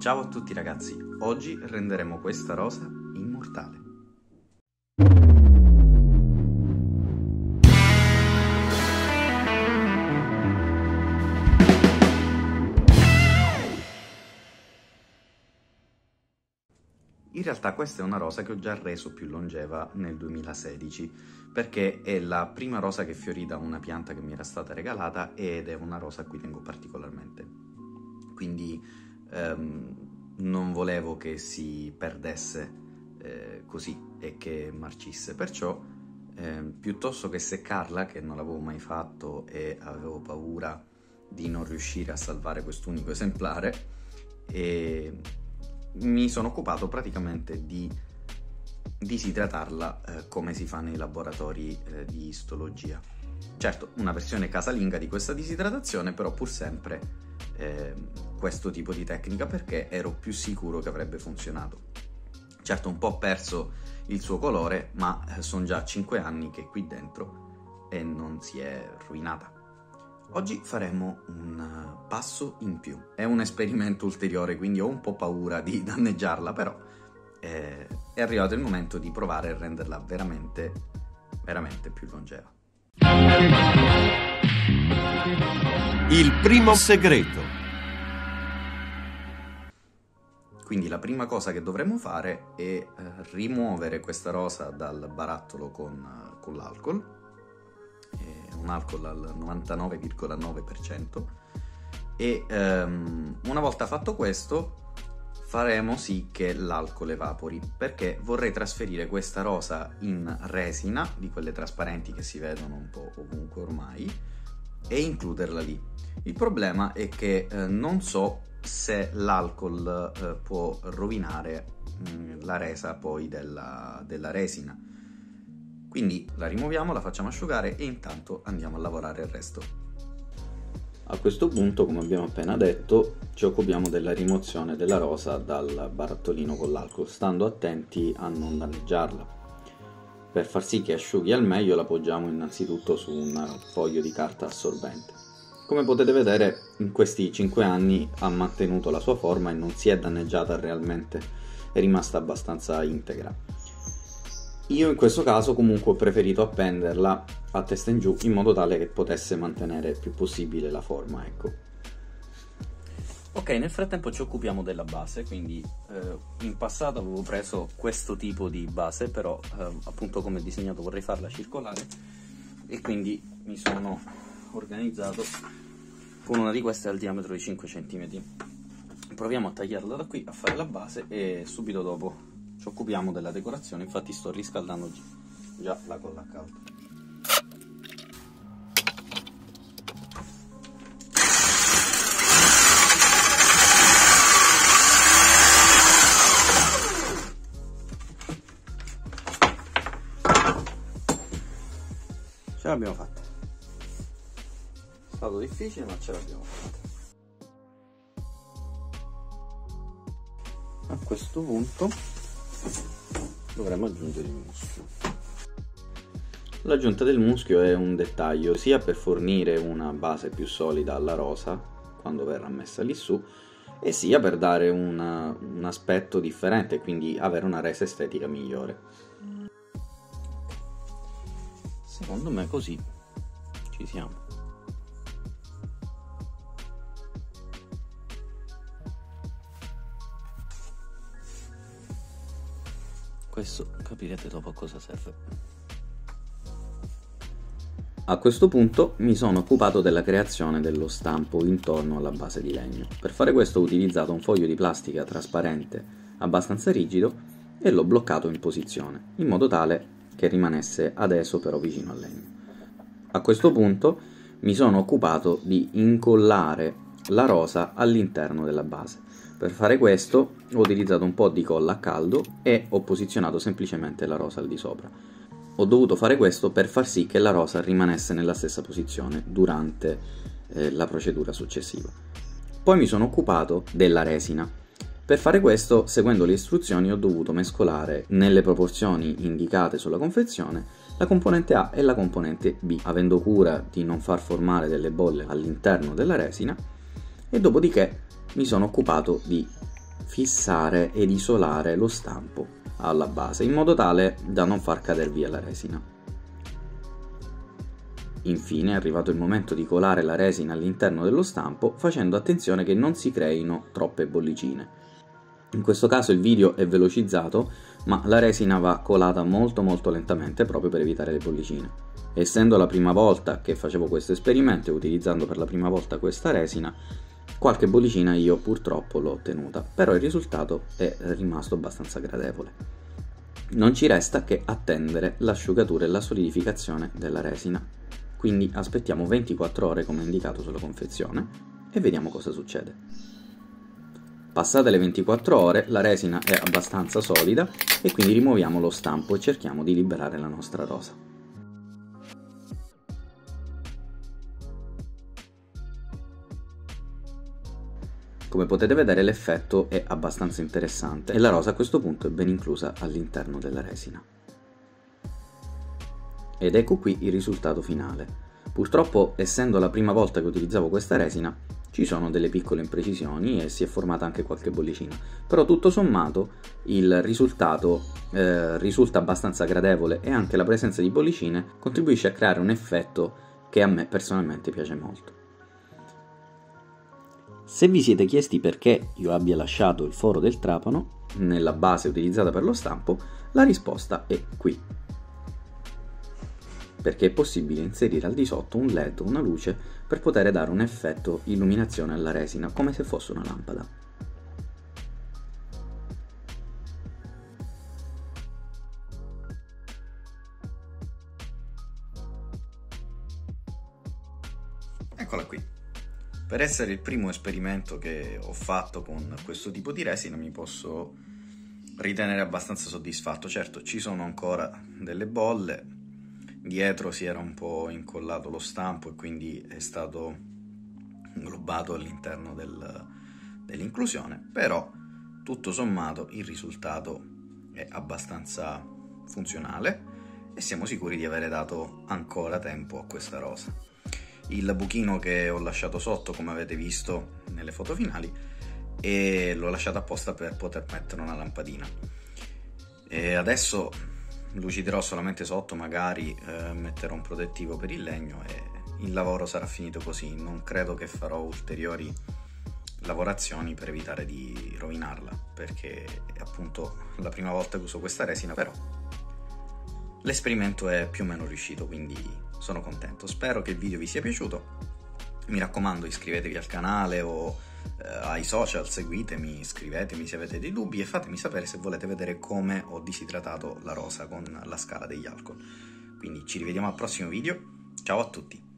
Ciao a tutti ragazzi, oggi renderemo questa rosa immortale. In realtà questa è una rosa che ho già reso più longeva nel 2016 perché è la prima rosa che fiorì da una pianta che mi era stata regalata ed è una rosa a cui tengo particolarmente. Quindi ehm, non volevo che si perdesse eh, così e che marcisse, perciò eh, piuttosto che seccarla, che non l'avevo mai fatto e avevo paura di non riuscire a salvare quest'unico esemplare, mi sono occupato praticamente di disidratarla eh, come si fa nei laboratori eh, di istologia. Certo, una versione casalinga di questa disidratazione, però pur sempre eh, questo tipo di tecnica perché ero più sicuro che avrebbe funzionato. Certo, un po' perso il suo colore, ma eh, sono già 5 anni che è qui dentro e non si è rovinata. Oggi faremo un eh, passo in più. È un esperimento ulteriore, quindi ho un po' paura di danneggiarla, però eh, è arrivato il momento di provare a renderla veramente, veramente più longeva. Il primo segreto. Quindi la prima cosa che dovremo fare è eh, rimuovere questa rosa dal barattolo con, con l'alcol un alcol al 99,9% e um, una volta fatto questo faremo sì che l'alcol evapori perché vorrei trasferire questa rosa in resina di quelle trasparenti che si vedono un po' ovunque ormai e includerla lì. Il problema è che eh, non so se l'alcol eh, può rovinare mh, mm, la resa poi della, della resina quindi la rimuoviamo, la facciamo asciugare e intanto andiamo a lavorare il resto. A questo punto, come abbiamo appena detto, ci occupiamo della rimozione della rosa dal barattolino con l'alcol, stando attenti a non danneggiarla. Per far sì che asciughi al meglio la poggiamo innanzitutto su un foglio di carta assorbente. Come potete vedere, in questi 5 anni ha mantenuto la sua forma e non si è danneggiata realmente, è rimasta abbastanza integra. Io in questo caso comunque ho preferito appenderla a testa in giù in modo tale che potesse mantenere il più possibile la forma, ecco. Ok, nel frattempo ci occupiamo della base, quindi eh, in passato avevo preso questo tipo di base, però eh, appunto come disegnato vorrei farla circolare e quindi mi sono organizzato con una di queste al diametro di 5 cm. Proviamo a tagliarla da qui, a fare la base e subito dopo ci occupiamo della decorazione infatti sto riscaldando già la colla calda ce l'abbiamo fatta è stato difficile ma ce l'abbiamo fatta a questo punto dovremmo aggiungere il muschio. L'aggiunta del muschio è un dettaglio sia per fornire una base più solida alla rosa quando verrà messa lì su e sia per dare una, un aspetto differente quindi avere una resa estetica migliore. Secondo me così ci siamo. Questo capirete dopo a cosa serve. A questo punto mi sono occupato della creazione dello stampo intorno alla base di legno. Per fare questo ho utilizzato un foglio di plastica trasparente abbastanza rigido e l'ho bloccato in posizione, in modo tale che rimanesse adeso però vicino al legno. A questo punto mi sono occupato di incollare la rosa all'interno della base. Per fare questo ho utilizzato un po' di colla a caldo e ho posizionato semplicemente la rosa al di sopra. Ho dovuto fare questo per far sì che la rosa rimanesse nella stessa posizione durante eh, la procedura successiva. Poi mi sono occupato della resina. Per fare questo, seguendo le istruzioni, ho dovuto mescolare nelle proporzioni indicate sulla confezione la componente A e la componente B, avendo cura di non far formare delle bolle all'interno della resina, e dopodiché mi sono occupato di fissare ed isolare lo stampo alla base in modo tale da non far cadere via la resina. Infine è arrivato il momento di colare la resina all'interno dello stampo facendo attenzione che non si creino troppe bollicine. In questo caso il video è velocizzato ma la resina va colata molto molto lentamente proprio per evitare le bollicine. Essendo la prima volta che facevo questo esperimento e utilizzando per la prima volta questa resina, qualche bollicina io purtroppo l'ho ottenuta, però il risultato è rimasto abbastanza gradevole. Non ci resta che attendere l'asciugatura e la solidificazione della resina, quindi aspettiamo 24 ore come indicato sulla confezione e vediamo cosa succede. Passate le 24 ore la resina è abbastanza solida e quindi rimuoviamo lo stampo e cerchiamo di liberare la nostra rosa. Come potete vedere l'effetto è abbastanza interessante e la rosa a questo punto è ben inclusa all'interno della resina. Ed ecco qui il risultato finale. Purtroppo essendo la prima volta che utilizzavo questa resina ci sono delle piccole imprecisioni e si è formata anche qualche bollicina, però tutto sommato il risultato eh, risulta abbastanza gradevole e anche la presenza di bollicine contribuisce a creare un effetto che a me personalmente piace molto. Se vi siete chiesti perché io abbia lasciato il foro del trapano nella base utilizzata per lo stampo, la risposta è qui. Perché è possibile inserire al di sotto un LED, una luce, per poter dare un effetto illuminazione alla resina, come se fosse una lampada. Eccola qui. Per essere il primo esperimento che ho fatto con questo tipo di resina mi posso ritenere abbastanza soddisfatto. Certo, ci sono ancora delle bolle, dietro si era un po' incollato lo stampo e quindi è stato inglobato all'interno del, dell'inclusione, però tutto sommato il risultato è abbastanza funzionale e siamo sicuri di avere dato ancora tempo a questa rosa. Il buchino che ho lasciato sotto come avete visto nelle foto finali e l'ho lasciato apposta per poter mettere una lampadina. E adesso luciderò solamente sotto magari eh, metterò un protettivo per il legno e il lavoro sarà finito così non credo che farò ulteriori lavorazioni per evitare di rovinarla perché è appunto la prima volta che uso questa resina però l'esperimento è più o meno riuscito quindi sono contento. Spero che il video vi sia piaciuto. Mi raccomando, iscrivetevi al canale o ai social, seguitemi, scrivetemi se avete dei dubbi e fatemi sapere se volete vedere come ho disidratato la rosa con la scala degli alcol. Quindi ci rivediamo al prossimo video. Ciao a tutti!